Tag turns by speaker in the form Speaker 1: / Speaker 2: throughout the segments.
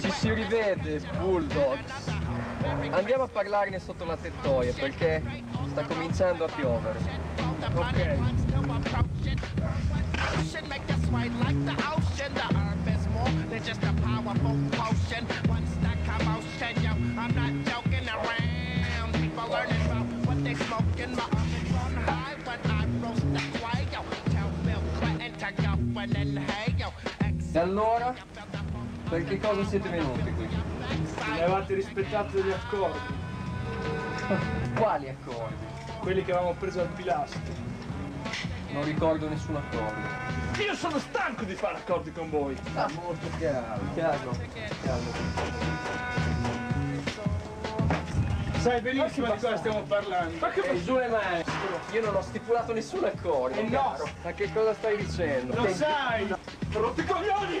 Speaker 1: Ci si rivede, Bulldogs. Andiamo a parlarne sotto la tettoia perché sta cominciando a piovere.
Speaker 2: Ok.
Speaker 1: E allora? Per che cosa siete venuti qui?
Speaker 2: Ne avevate rispettato gli accordi,
Speaker 1: Quali accordi?
Speaker 2: quelli che avevamo preso al pilastro.
Speaker 1: Non ricordo nessun accordo.
Speaker 2: Io sono stanco di fare accordi con voi.
Speaker 1: Ah, molto chiaro. Chiaro.
Speaker 2: Sai benissimo di cosa stiamo parlando. Ma che
Speaker 1: E le mani. Io non ho stipulato nessun accordo.
Speaker 2: Eh no.
Speaker 1: Ma che cosa stai dicendo?
Speaker 2: Lo sai! Rotti coglioni!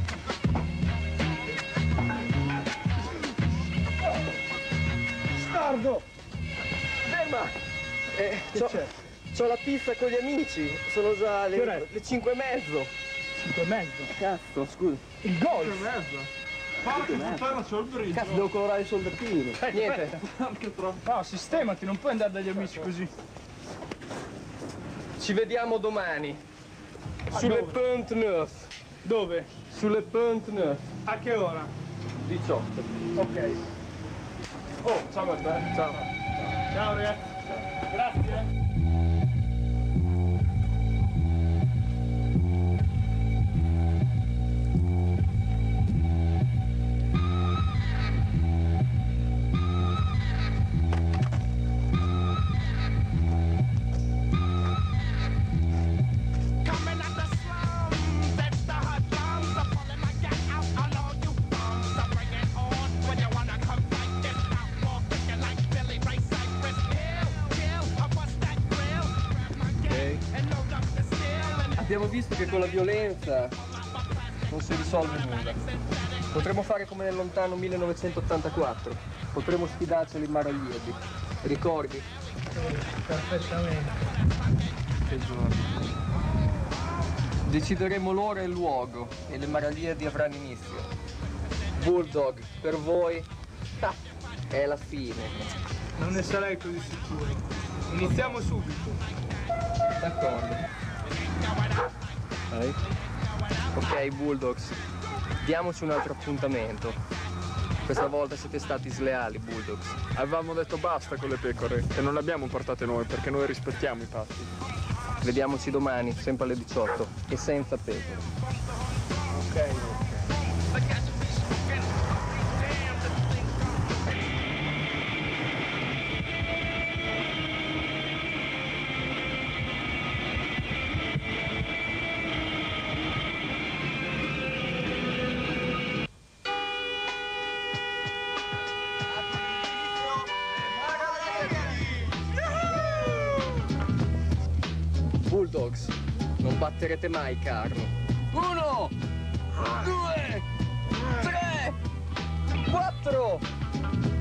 Speaker 1: Eh, c'ho,
Speaker 2: c'è?
Speaker 1: c'ho la pizza con gli amici. Sono già le, le 5 e mezzo.
Speaker 2: 5 e mezzo.
Speaker 1: Cazzo, scusa.
Speaker 2: Il gol!
Speaker 3: Porca puttana, c'ho il brivido.
Speaker 1: Cazzo, devo colorare i soldatini. Niente.
Speaker 2: No, sistemati, non puoi andare dagli amici così.
Speaker 1: Ci vediamo domani. Sulle
Speaker 2: dove?
Speaker 1: Pont Neuf.
Speaker 2: Dove?
Speaker 1: Sulle Pont Neuf.
Speaker 2: A che ora?
Speaker 1: 18.
Speaker 2: Ok.
Speaker 1: Oh, ciao Matteo. Ciao.
Speaker 2: Ciao ragazzi.
Speaker 4: Gracias.
Speaker 1: Abbiamo visto che con la violenza non si risolve nulla. Potremmo fare come nel lontano 1984. Potremmo sfidarci in Maraglieti. Ricordi?
Speaker 2: Perfettamente.
Speaker 1: Che giorno. Decideremo l'ora e il luogo e le Maraglieti avranno inizio. Bulldog, per voi ah, è la fine.
Speaker 2: Non ne sarei così sicuro. Iniziamo subito.
Speaker 1: D'accordo. Vai. Ok, Bulldogs, diamoci un altro appuntamento. Questa volta siete stati sleali, Bulldogs.
Speaker 3: Avevamo detto basta con le pecore e non le abbiamo portate noi perché noi rispettiamo i patti.
Speaker 1: Vediamoci domani, sempre alle 18 e senza pecore.
Speaker 2: Ok.
Speaker 1: Bulldogs, non batterete mai Carlo. Uno, due, tre, quattro,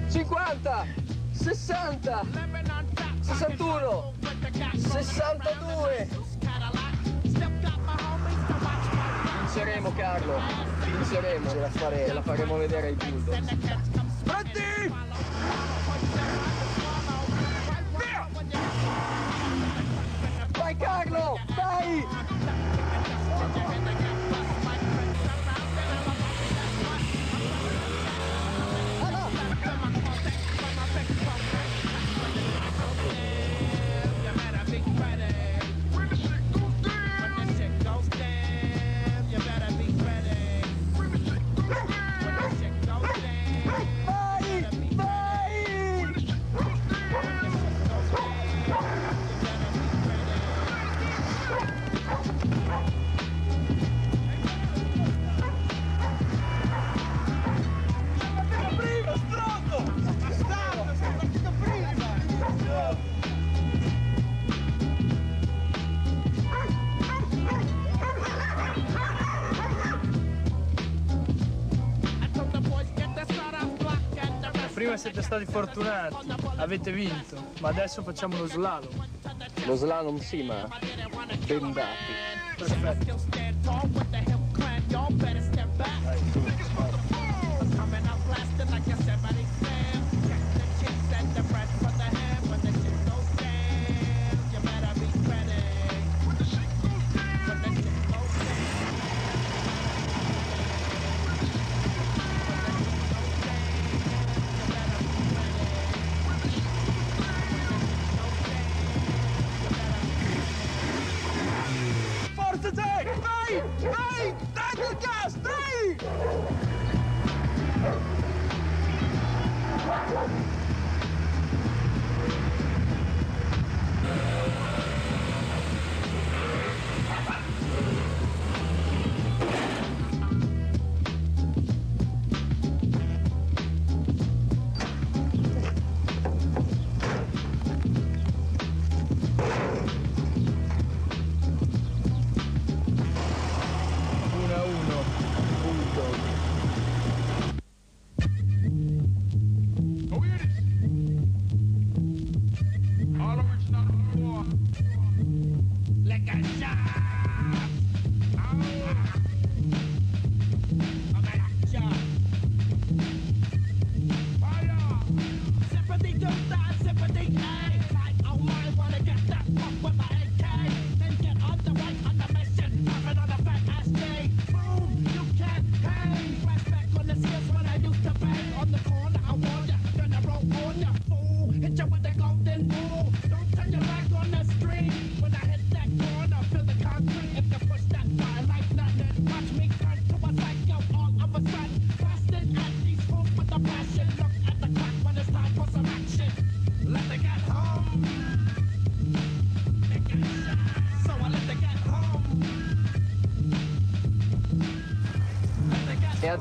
Speaker 1: cinquanta, sessanta, sessantuno, sessantadue. Vinceremo Carlo, vinceremo, ce la, fare- la faremo vedere ai Bulldogs. Pronti? Carlo, dai!
Speaker 2: prima siete stati fortunati, avete vinto, ma adesso facciamo lo slalom.
Speaker 1: Lo slalom sì, ma bendati.
Speaker 2: Perfetto.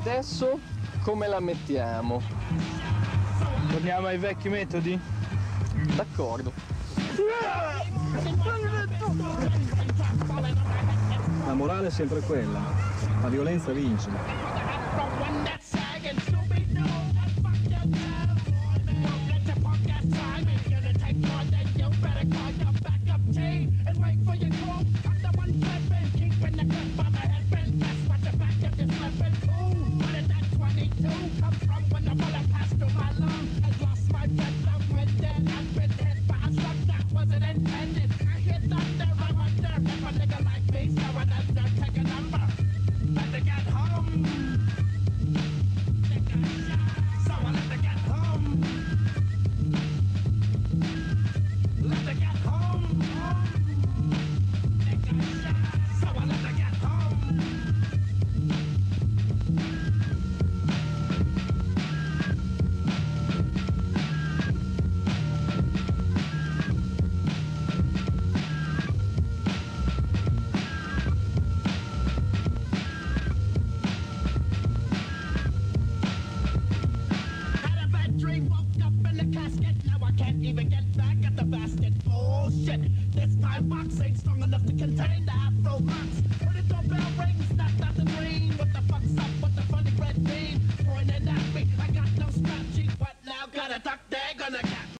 Speaker 1: adesso come la mettiamo?
Speaker 2: Torniamo ai vecchi metodi?
Speaker 1: D'accordo.
Speaker 5: La morale è sempre quella, la violenza vince.
Speaker 4: blackface, now I casket. Now I can't even get back at the basket. Bullshit. This time box ain't strong enough to contain the afro box. But it doorbell rings, not nothing green. What the fuck's up with the funny red beam? Pointing